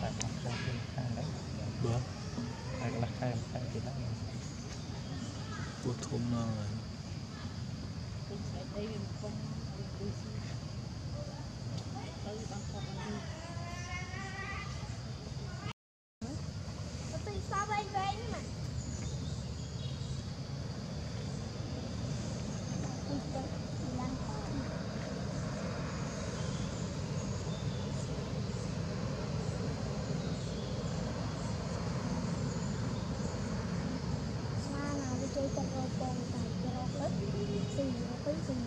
តែខ្លះខ្លះខាង đấy បើតែខ្លះខែខែទៀតហ្នឹងពោះធំណាស់ហើយពេញស្បែកដីវាមកគុំវាគូស៊ីទៅបានខកហ្នឹង ទៅសាប់វិញវិញមកទៅឡើងស្មានណាវាជួយទៅ រកពងតែរកលឹកស៊ីរកពីស៊ី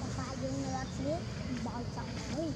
តែប៉ាយើងនៅអត់ស្លៀកបោចចង់ហើយ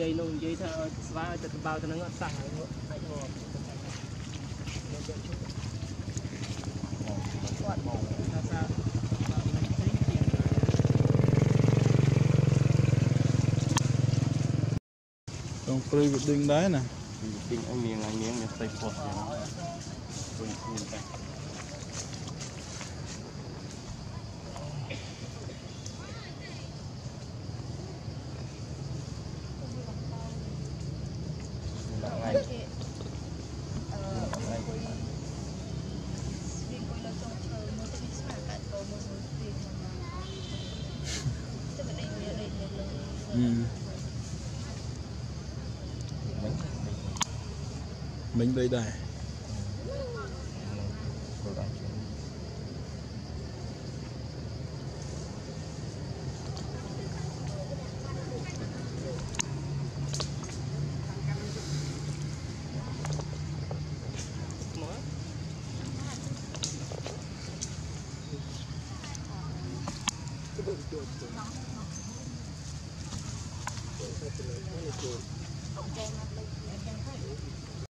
យាយនោះនិយាយថាឲ្យស្វាឲ្យទឹកបៅទៅនឹងអត់សះហើយអាចមកគាត់មកថាថាក្នុងព្រៃវាដេញដែរណាពីអញមៀងអញមៀងមានផ្ទៃពោះយ៉ាងគួយគួយតែ Ừ. mình đây đây Thank you. Thank you.